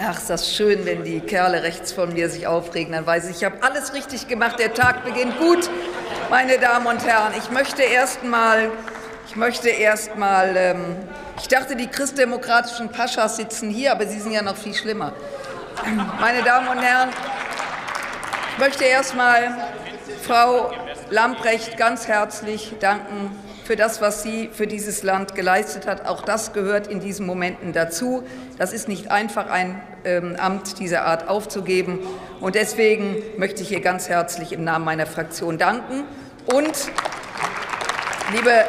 Ach, ist das schön, wenn die Kerle rechts von mir sich aufregen. Dann weiß ich, ich habe alles richtig gemacht. Der Tag beginnt gut, meine Damen und Herren. Ich möchte erst mal, ich möchte erst mal, ähm, ich dachte, die christdemokratischen Paschas sitzen hier, aber sie sind ja noch viel schlimmer. Meine Damen und Herren, ich möchte erst mal Frau Lamprecht ganz herzlich danken für das, was sie für dieses Land geleistet hat. Auch das gehört in diesen Momenten dazu. Das ist nicht einfach, ein ähm, Amt dieser Art aufzugeben. Und deswegen möchte ich ihr ganz herzlich im Namen meiner Fraktion danken. Und, liebe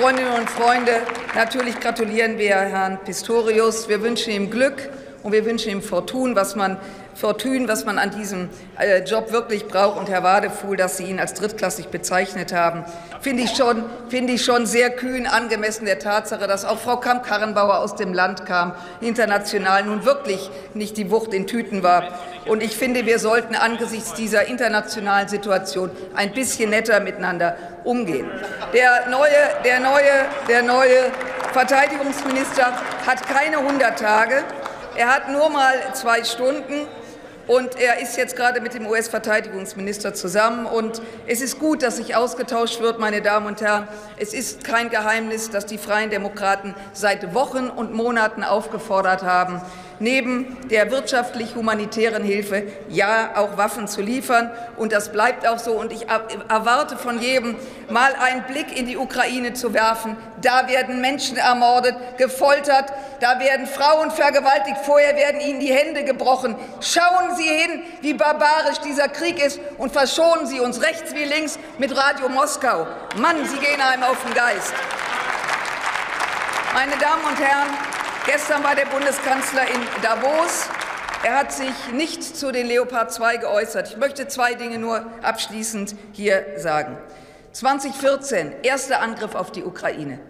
Freundinnen und Freunde, natürlich gratulieren wir Herrn Pistorius. Wir wünschen ihm Glück und wir wünschen ihm Fortun, was man Fortun, was man an diesem äh, Job wirklich braucht. Und Herr Wadefuhl, dass Sie ihn als drittklassig bezeichnet haben, finde ich, schon, finde ich schon sehr kühn, angemessen der Tatsache, dass auch Frau Kamp-Karrenbauer aus dem Land kam, international nun wirklich nicht die Wucht in Tüten war. Und ich finde, wir sollten angesichts dieser internationalen Situation ein bisschen netter miteinander umgehen. Der neue, der neue, der neue Verteidigungsminister hat keine 100 Tage. Er hat nur mal zwei Stunden. Und er ist jetzt gerade mit dem US-Verteidigungsminister zusammen. Und es ist gut, dass sich ausgetauscht wird, meine Damen und Herren. Es ist kein Geheimnis, dass die Freien Demokraten seit Wochen und Monaten aufgefordert haben, neben der wirtschaftlich-humanitären Hilfe ja auch Waffen zu liefern. Und das bleibt auch so. Und ich erwarte von jedem, mal einen Blick in die Ukraine zu werfen. Da werden Menschen ermordet, gefoltert, da werden Frauen vergewaltigt, vorher werden ihnen die Hände gebrochen. Schauen Sie hin, wie barbarisch dieser Krieg ist und verschonen Sie uns rechts wie links mit Radio Moskau. Mann, Sie gehen einem auf den Geist. Meine Damen und Herren, Gestern war der Bundeskanzler in Davos. Er hat sich nicht zu den Leopard 2 geäußert. Ich möchte zwei Dinge nur abschließend hier sagen. 2014, erster Angriff auf die Ukraine.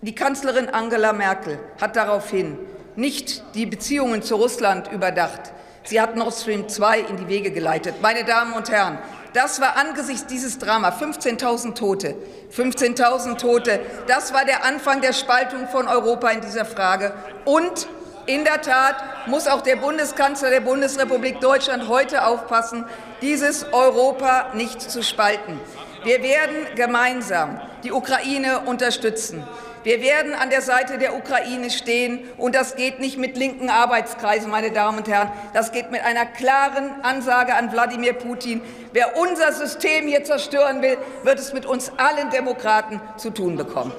Die Kanzlerin Angela Merkel hat daraufhin nicht die Beziehungen zu Russland überdacht. Sie hat Nord Stream 2 in die Wege geleitet. Meine Damen und Herren, das war angesichts dieses Drama 15.000 Tote, 15.000 Tote. Das war der Anfang der Spaltung von Europa in dieser Frage. Und in der Tat muss auch der Bundeskanzler der Bundesrepublik Deutschland heute aufpassen, dieses Europa nicht zu spalten. Wir werden gemeinsam die Ukraine unterstützen. Wir werden an der Seite der Ukraine stehen, und das geht nicht mit linken Arbeitskreisen, meine Damen und Herren. Das geht mit einer klaren Ansage an Wladimir Putin. Wer unser System hier zerstören will, wird es mit uns allen Demokraten zu tun bekommen.